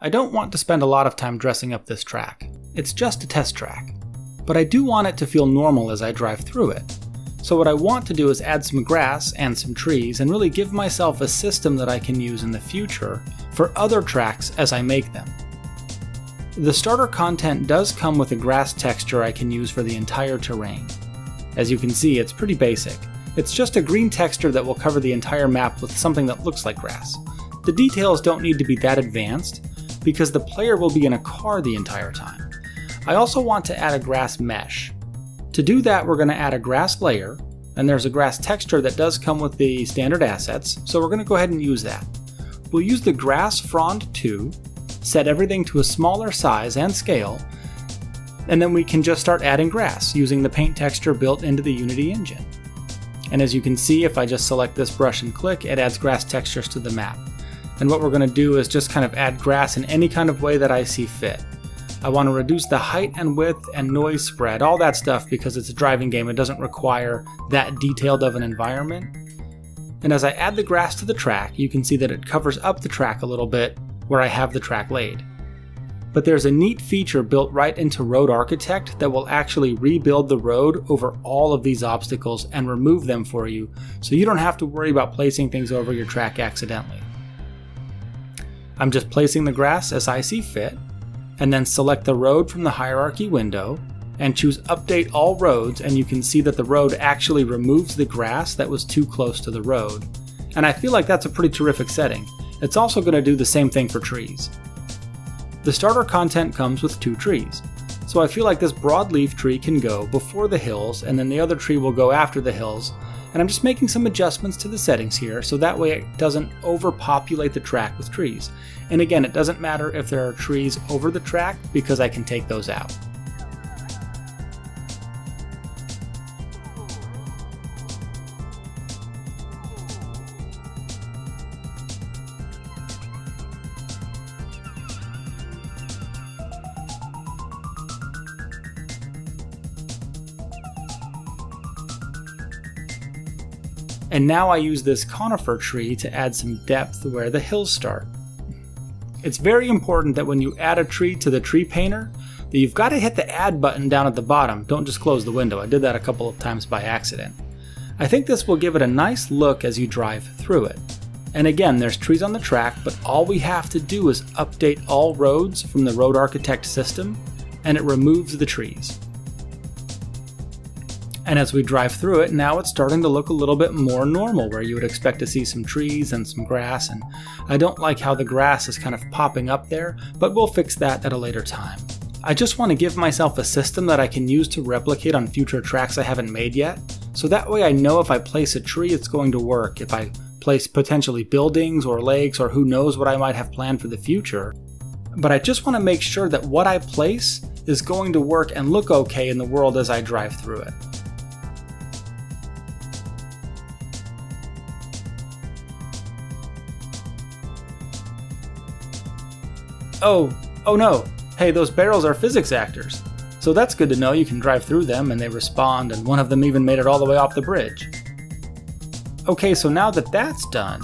I don't want to spend a lot of time dressing up this track. It's just a test track. But I do want it to feel normal as I drive through it. So what I want to do is add some grass and some trees and really give myself a system that I can use in the future for other tracks as I make them. The starter content does come with a grass texture I can use for the entire terrain. As you can see, it's pretty basic. It's just a green texture that will cover the entire map with something that looks like grass. The details don't need to be that advanced, because the player will be in a car the entire time. I also want to add a grass mesh. To do that, we're going to add a grass layer, and there's a grass texture that does come with the standard assets, so we're going to go ahead and use that. We'll use the Grass Frond 2, set everything to a smaller size and scale, and then we can just start adding grass using the paint texture built into the Unity engine. And as you can see, if I just select this brush and click, it adds grass textures to the map. And what we're going to do is just kind of add grass in any kind of way that I see fit. I want to reduce the height and width and noise spread, all that stuff because it's a driving game. It doesn't require that detailed of an environment. And as I add the grass to the track, you can see that it covers up the track a little bit where I have the track laid. But there's a neat feature built right into Road Architect that will actually rebuild the road over all of these obstacles and remove them for you, so you don't have to worry about placing things over your track accidentally. I'm just placing the grass as I see fit, and then select the road from the hierarchy window, and choose Update All Roads, and you can see that the road actually removes the grass that was too close to the road. And I feel like that's a pretty terrific setting. It's also going to do the same thing for trees. The starter content comes with two trees, so I feel like this broadleaf tree can go before the hills and then the other tree will go after the hills, and I'm just making some adjustments to the settings here so that way it doesn't overpopulate the track with trees. And again, it doesn't matter if there are trees over the track because I can take those out. And now I use this conifer tree to add some depth where the hills start. It's very important that when you add a tree to the tree painter, that you've got to hit the add button down at the bottom. Don't just close the window. I did that a couple of times by accident. I think this will give it a nice look as you drive through it. And again, there's trees on the track, but all we have to do is update all roads from the Road Architect system, and it removes the trees. And as we drive through it, now it's starting to look a little bit more normal, where you would expect to see some trees and some grass, and I don't like how the grass is kind of popping up there, but we'll fix that at a later time. I just want to give myself a system that I can use to replicate on future tracks I haven't made yet, so that way I know if I place a tree it's going to work, if I place potentially buildings or lakes or who knows what I might have planned for the future. But I just want to make sure that what I place is going to work and look okay in the world as I drive through it. Oh, oh no, hey, those barrels are physics actors. So that's good to know you can drive through them and they respond, and one of them even made it all the way off the bridge. Okay, so now that that's done,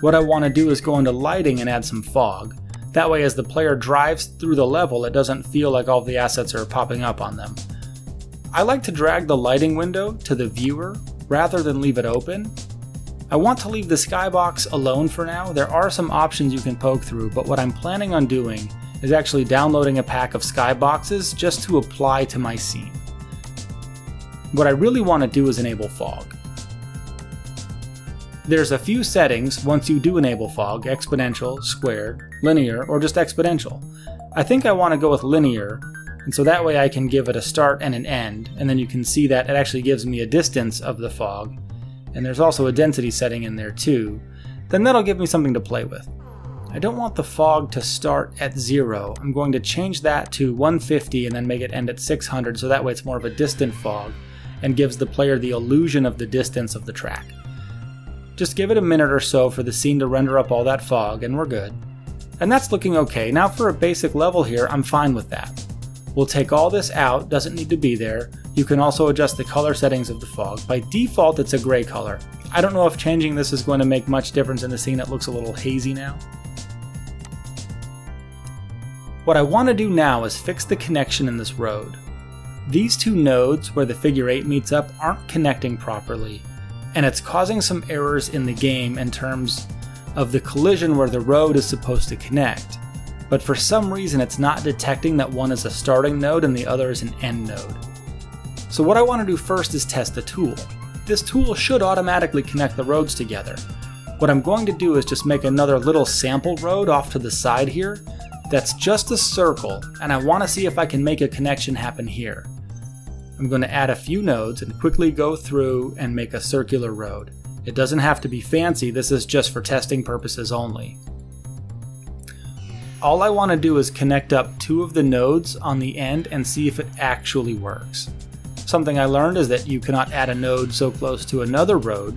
what I want to do is go into lighting and add some fog. That way, as the player drives through the level, it doesn't feel like all the assets are popping up on them. I like to drag the lighting window to the viewer rather than leave it open, I want to leave the skybox alone for now. There are some options you can poke through, but what I'm planning on doing is actually downloading a pack of skyboxes just to apply to my scene. What I really want to do is enable fog. There's a few settings once you do enable fog, exponential, squared, linear, or just exponential. I think I want to go with linear, and so that way I can give it a start and an end, and then you can see that it actually gives me a distance of the fog, and there's also a density setting in there too, then that'll give me something to play with. I don't want the fog to start at zero. I'm going to change that to 150 and then make it end at 600 so that way it's more of a distant fog and gives the player the illusion of the distance of the track. Just give it a minute or so for the scene to render up all that fog and we're good. And that's looking okay. Now for a basic level here, I'm fine with that. We'll take all this out, doesn't need to be there. You can also adjust the color settings of the fog. By default, it's a gray color. I don't know if changing this is going to make much difference in the scene that looks a little hazy now. What I want to do now is fix the connection in this road. These two nodes where the figure 8 meets up aren't connecting properly, and it's causing some errors in the game in terms of the collision where the road is supposed to connect. But for some reason it's not detecting that one is a starting node and the other is an end node. So what I want to do first is test the tool. This tool should automatically connect the roads together. What I'm going to do is just make another little sample road off to the side here that's just a circle, and I want to see if I can make a connection happen here. I'm going to add a few nodes and quickly go through and make a circular road. It doesn't have to be fancy, this is just for testing purposes only. All I want to do is connect up two of the nodes on the end and see if it actually works. Something I learned is that you cannot add a node so close to another road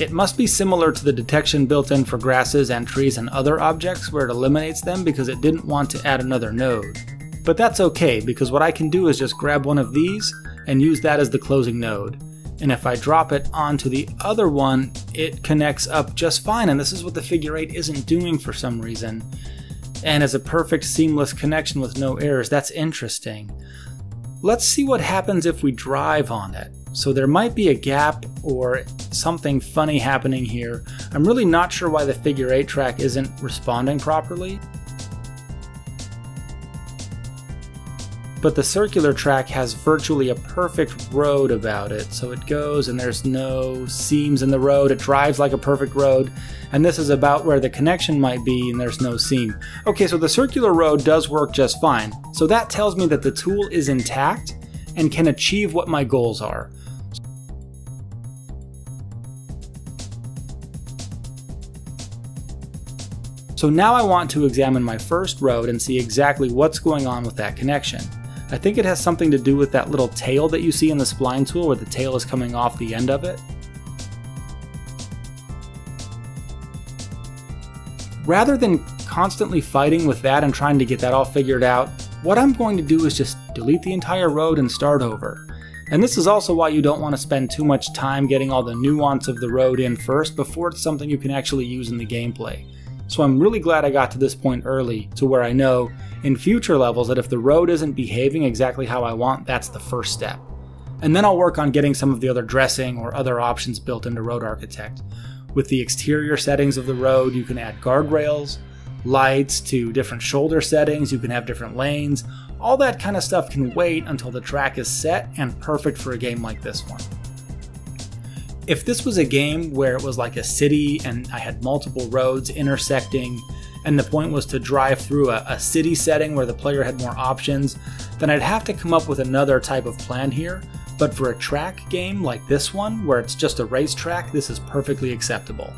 It must be similar to the detection built in for grasses and trees and other objects where it eliminates them because it didn't want to add another node. But that's okay because what I can do is just grab one of these and use that as the closing node. And if I drop it onto the other one, it connects up just fine and this is what the figure 8 isn't doing for some reason. And as a perfect seamless connection with no errors, that's interesting. Let's see what happens if we drive on it. So there might be a gap or something funny happening here. I'm really not sure why the figure 8 track isn't responding properly. But the circular track has virtually a perfect road about it. So it goes and there's no seams in the road. It drives like a perfect road. And this is about where the connection might be and there's no seam. Okay, so the circular road does work just fine. So that tells me that the tool is intact and can achieve what my goals are. So now I want to examine my first road and see exactly what's going on with that connection. I think it has something to do with that little tail that you see in the spline tool where the tail is coming off the end of it. Rather than constantly fighting with that and trying to get that all figured out, what I'm going to do is just delete the entire road and start over. And this is also why you don't want to spend too much time getting all the nuance of the road in first before it's something you can actually use in the gameplay. So I'm really glad I got to this point early to where I know in future levels that if the road isn't behaving exactly how I want, that's the first step. And then I'll work on getting some of the other dressing or other options built into Road Architect. With the exterior settings of the road, you can add guardrails, lights to different shoulder settings, you can have different lanes. All that kind of stuff can wait until the track is set and perfect for a game like this one. If this was a game where it was like a city and I had multiple roads intersecting, and the point was to drive through a, a, city setting where the player had more options, then I'd have to come up with another type of plan here. But for a track game like this one, where it's just a racetrack, this is perfectly acceptable.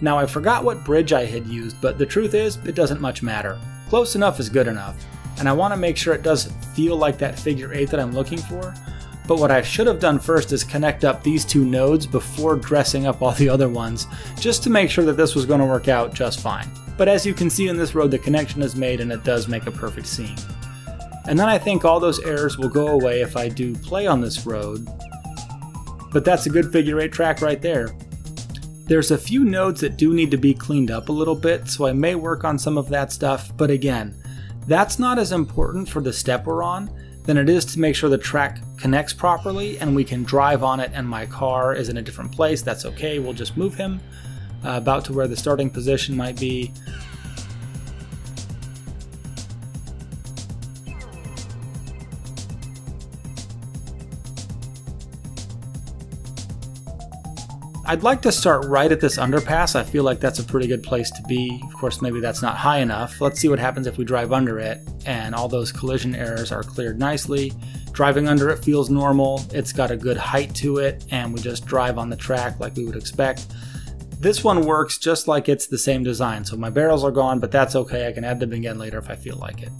Now I forgot what bridge I had used, but the truth is, it doesn't much matter. Close enough is good enough, and I want to make sure it does feel like that figure 8 that I'm looking for, but what I should have done first is connect up these two nodes before dressing up all the other ones, just to make sure that this was going to work out just fine. But as you can see in this road, the connection is made and it does make a perfect scene. And then I think all those errors will go away if I do play on this road. But that's a good figure 8 track right there. There's a few nodes that do need to be cleaned up a little bit, so I may work on some of that stuff, but again, that's not as important for the step we're on than it is to make sure the track connects properly and we can drive on it and my car is in a different place. That's okay, we'll just move him uh, about to where the starting position might be. I'd like to start right at this underpass. I feel like that's a pretty good place to be. Of course, maybe that's not high enough. Let's see what happens if we drive under it and all those collision errors are cleared nicely. Driving under it feels normal. It's got a good height to it and we just drive on the track like we would expect. This one works just like it's the same design. So my barrels are gone, but that's okay. I can add them again later if I feel like it.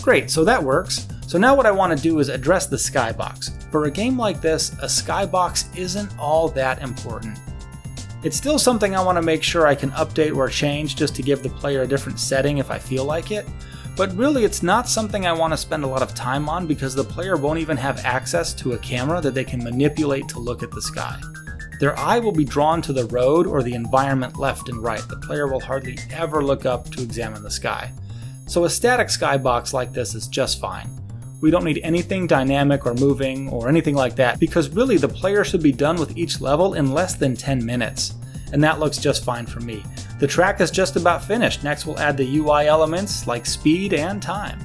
Great, so that works. So now what I want to do is address the skybox. For a game like this, a skybox isn't all that important. It's still something I want to make sure I can update or change just to give the player a different setting if I feel like it, but really it's not something I want to spend a lot of time on because the player won't even have access to a camera that they can manipulate to look at the sky. Their eye will be drawn to the road or the environment left and right. The player will hardly ever look up to examine the sky. So a static skybox like this is just fine. We don't need anything dynamic or moving or anything like that because really the player should be done with each level in less than 10 minutes. And that looks just fine for me. The track is just about finished. Next we'll add the UI elements like speed and time.